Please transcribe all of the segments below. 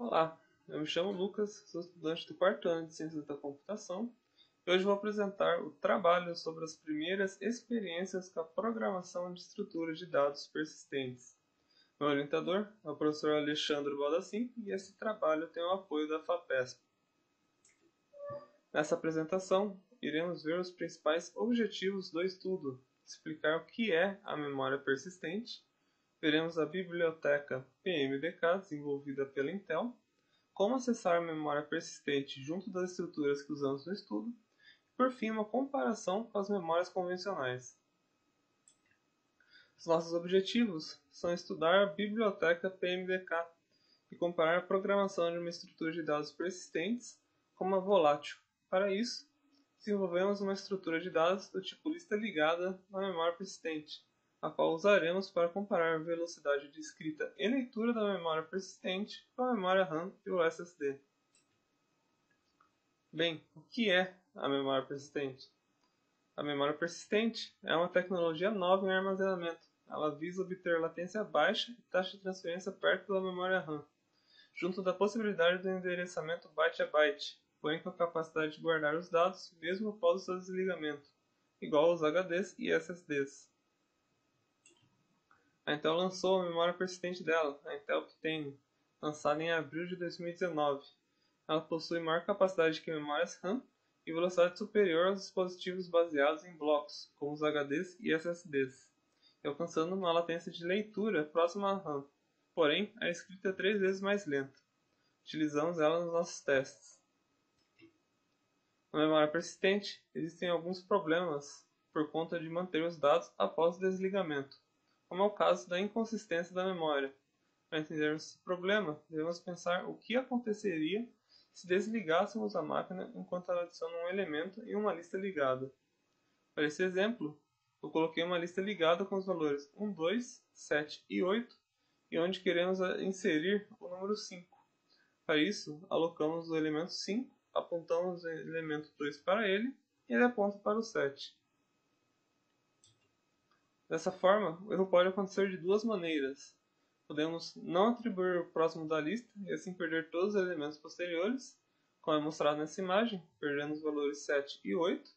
Olá, eu me chamo Lucas, sou estudante do quarto ano de Ciências da Computação e hoje vou apresentar o trabalho sobre as primeiras experiências com a programação de estruturas de dados persistentes. Meu orientador é o professor Alexandre Baldassin e esse trabalho tem o apoio da FAPESP. Nessa apresentação, iremos ver os principais objetivos do estudo, explicar o que é a memória persistente, veremos a biblioteca PMDK desenvolvida pela Intel, como acessar a memória persistente junto das estruturas que usamos no estudo, e por fim uma comparação com as memórias convencionais. Os nossos objetivos são estudar a biblioteca PMDK e comparar a programação de uma estrutura de dados persistentes com uma volátil. Para isso, desenvolvemos uma estrutura de dados do tipo lista ligada na memória persistente, a qual usaremos para comparar a velocidade de escrita e leitura da memória persistente com a memória RAM e o SSD. Bem, o que é a memória persistente? A memória persistente é uma tecnologia nova em armazenamento. Ela visa obter latência baixa e taxa de transferência perto da memória RAM, junto da possibilidade do endereçamento byte a byte, porém com a capacidade de guardar os dados mesmo após o seu desligamento, igual aos HDs e SSDs. A Intel lançou a memória persistente dela, a Intel Optane, lançada em abril de 2019. Ela possui maior capacidade que memórias RAM e velocidade superior aos dispositivos baseados em blocos, como os HDs e SSDs, alcançando uma latência de leitura próxima à RAM, porém a escrita é três vezes mais lenta. Utilizamos ela nos nossos testes. Na memória persistente, existem alguns problemas por conta de manter os dados após o desligamento, como é o caso da inconsistência da memória. Para entendermos esse problema, devemos pensar o que aconteceria se desligássemos a máquina enquanto ela adiciona um elemento em uma lista ligada. Para esse exemplo, eu coloquei uma lista ligada com os valores 1, 2, 7 e 8 e onde queremos inserir o número 5. Para isso, alocamos o elemento 5 apontamos o elemento 2 para ele e ele aponta para o 7. Dessa forma, o erro pode acontecer de duas maneiras. Podemos não atribuir o próximo da lista e assim perder todos os elementos posteriores, como é mostrado nessa imagem, perdendo os valores 7 e 8.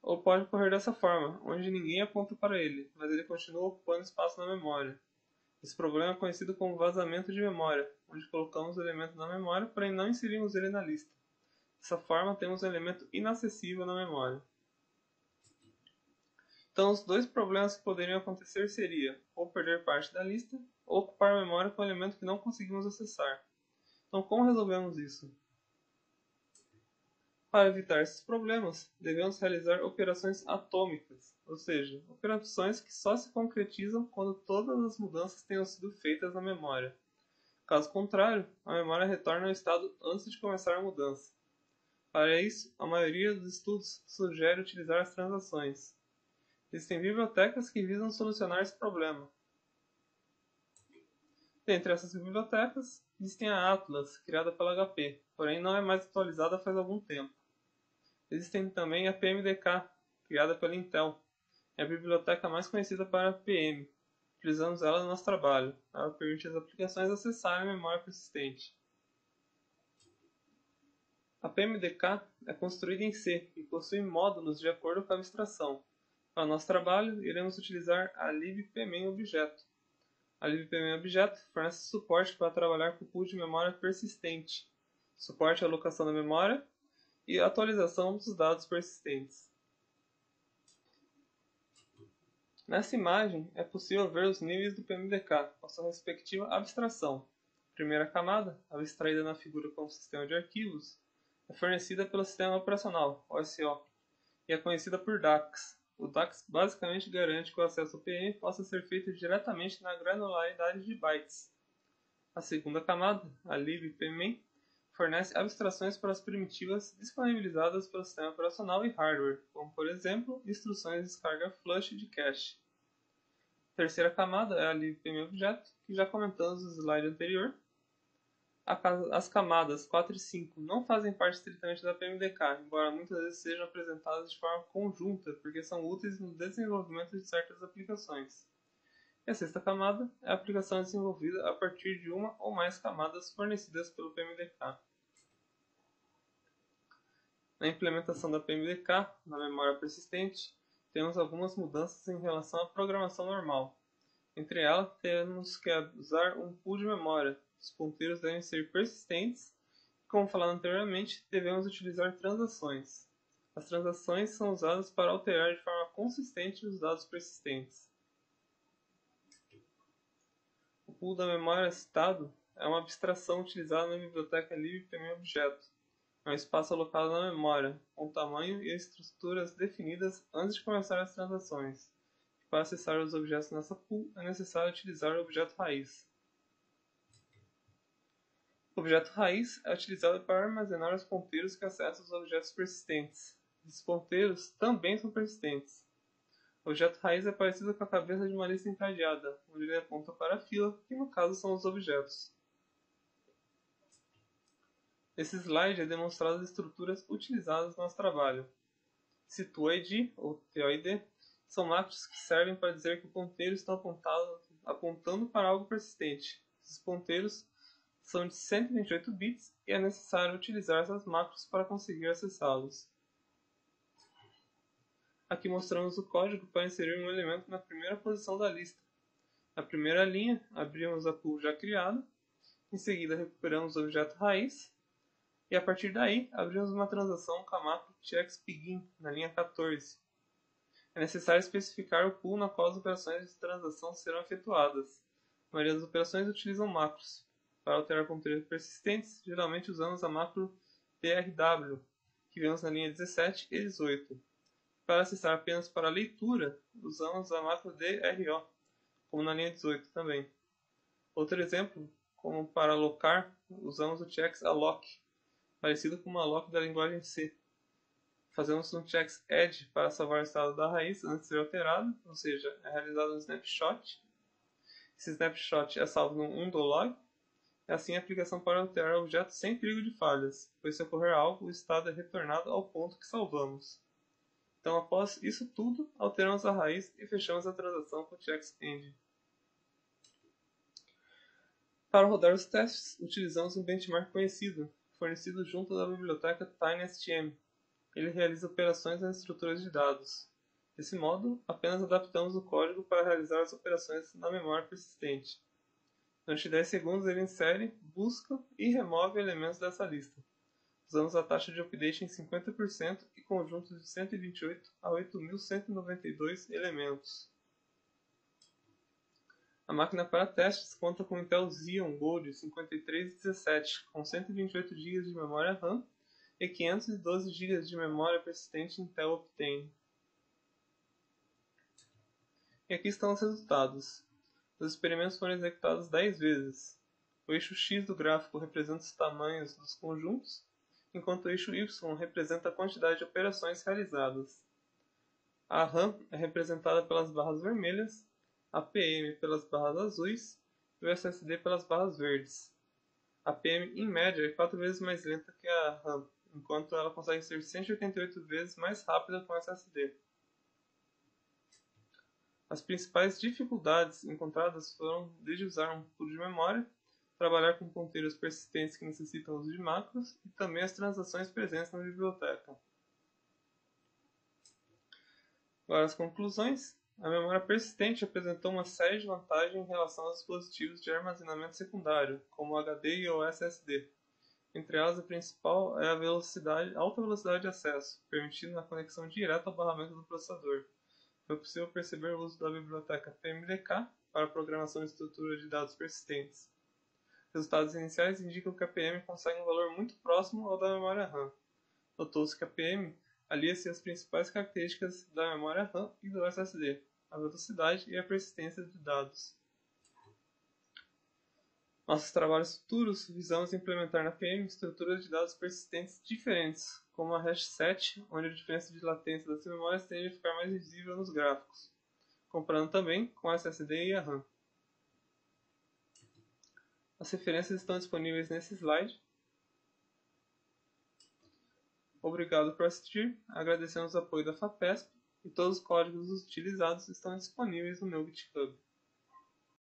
Ou pode ocorrer dessa forma, onde ninguém aponta para ele, mas ele continua ocupando espaço na memória. Esse problema é conhecido como vazamento de memória, onde colocamos o elemento na memória, porém não inserimos ele na lista. Dessa forma, temos um elemento inacessível na memória. Então, os dois problemas que poderiam acontecer seria ou perder parte da lista, ou ocupar memória com elemento que não conseguimos acessar. Então, como resolvemos isso? Para evitar esses problemas, devemos realizar operações atômicas, ou seja, operações que só se concretizam quando todas as mudanças tenham sido feitas na memória. Caso contrário, a memória retorna ao estado antes de começar a mudança. Para isso, a maioria dos estudos sugere utilizar as transações. Existem bibliotecas que visam solucionar esse problema. Dentre essas bibliotecas, existem a Atlas, criada pela HP, porém não é mais atualizada faz algum tempo. Existem também a PMDK, criada pela Intel. É a biblioteca mais conhecida para PM. Utilizamos ela no nosso trabalho. Ela permite às aplicações acessarem a memória persistente. A PMDK é construída em C e possui módulos de acordo com a abstração. Para nosso trabalho, iremos utilizar a libpmen objeto. A libpmen objeto fornece suporte para trabalhar com o pool de memória persistente, suporte à alocação da memória e atualização dos dados persistentes. Nessa imagem, é possível ver os níveis do PMDK com sua respectiva abstração. A primeira camada, abstraída na figura como sistema de arquivos, é fornecida pelo sistema operacional, OSO, e é conhecida por DAX. O DAX basicamente garante que o acesso ao PM possa ser feito diretamente na granularidade de bytes. A segunda camada, a libpmen, fornece abstrações para as primitivas disponibilizadas pelo sistema operacional e hardware, como por exemplo, instruções de descarga flush de cache. A terceira camada é a libpmobjeto, que já comentamos no slide anterior. As camadas 4 e 5 não fazem parte estritamente da PMDK, embora muitas vezes sejam apresentadas de forma conjunta, porque são úteis no desenvolvimento de certas aplicações. E a sexta camada é a aplicação desenvolvida a partir de uma ou mais camadas fornecidas pelo PMDK. Na implementação da PMDK na memória persistente, temos algumas mudanças em relação à programação normal. Entre elas, temos que usar um pool de memória. Os ponteiros devem ser persistentes como falado anteriormente, devemos utilizar transações. As transações são usadas para alterar de forma consistente os dados persistentes. O pool da memória citado é uma abstração utilizada na biblioteca libpmobjeto é um espaço alocado na memória, com tamanho e estruturas definidas antes de começar as transações. Para acessar os objetos nessa pool, é necessário utilizar o objeto raiz. O objeto raiz é utilizado para armazenar os ponteiros que acessam os objetos persistentes. Esses ponteiros também são persistentes. O objeto raiz é parecido com a cabeça de uma lista encadeada, onde ele aponta para a fila, que no caso são os objetos. Nesse slide é demonstrado as estruturas utilizadas no nosso trabalho. Cituid, ou TOID, são macros que servem para dizer que o ponteiro está apontado, apontando para algo persistente. Esses ponteiros são de 128 bits e é necessário utilizar essas macros para conseguir acessá-los. Aqui mostramos o código para inserir um elemento na primeira posição da lista. Na primeira linha, abrimos a pool já criada, em seguida recuperamos o objeto raiz e a partir daí, abrimos uma transação com a macro TXPGIN na linha 14. É necessário especificar o pool na qual as operações de transação serão efetuadas. A maioria das operações utilizam macros. Para alterar ponteiros persistentes, geralmente usamos a macro PRW, que vemos na linha 17 e 18. Para acessar apenas para leitura, usamos a macro DRO, como na linha 18 também. Outro exemplo, como para alocar, usamos o checks alloc, parecido com uma lock da linguagem C. Fazemos um checks edge para salvar o estado da raiz antes de ser alterado, ou seja, é realizado um snapshot. Esse snapshot é salvo no undolog, e assim a aplicação pode alterar o objeto sem perigo de falhas, pois se ocorrer algo, o estado é retornado ao ponto que salvamos. Então, após isso tudo, alteramos a raiz e fechamos a transação com o checks end. Para rodar os testes, utilizamos um benchmark conhecido, fornecido junto da biblioteca TinySTM. Ele realiza operações nas estruturas de dados. Desse modo, apenas adaptamos o código para realizar as operações na memória persistente. Durante 10 segundos ele insere, busca e remove elementos dessa lista. Usamos a taxa de update em 50% e conjuntos de 128 a 8.192 elementos. A máquina para testes conta com Intel Xeon Gold 5317 com 128 GB de memória RAM e 512 GB de memória persistente Intel Optane. E aqui estão os resultados. Os experimentos foram executados 10 vezes. O eixo X do gráfico representa os tamanhos dos conjuntos, enquanto o eixo Y representa a quantidade de operações realizadas. A RAM é representada pelas barras vermelhas a PM pelas barras azuis e o SSD pelas barras verdes. A PM, em média, é 4 vezes mais lenta que a RAM, enquanto ela consegue ser 188 vezes mais rápida com SSD. As principais dificuldades encontradas foram desde usar um pool de memória, trabalhar com ponteiros persistentes que necessitam uso de macros e também as transações presentes na biblioteca. Agora as conclusões. A memória persistente apresentou uma série de vantagens em relação aos dispositivos de armazenamento secundário, como o HD e o SSD. Entre elas, a principal é a velocidade, alta velocidade de acesso, permitindo a conexão direta ao barramento do processador. Foi possível perceber o uso da biblioteca PMDK para programação de estrutura de dados persistentes. Resultados iniciais indicam que a PM consegue um valor muito próximo ao da memória RAM. Notou-se que a PM alia-se às principais características da memória RAM e do SSD, a velocidade e a persistência de dados. Nossos trabalhos futuros visamos implementar na PM estruturas de dados persistentes diferentes, como a hash 7, onde a diferença de latência das memórias tende a ficar mais visível nos gráficos, comparando também com a SSD e a RAM. As referências estão disponíveis nesse slide. Obrigado por assistir, agradecemos o apoio da FAPESP e todos os códigos utilizados estão disponíveis no meu GitHub.